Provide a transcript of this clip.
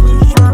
Holy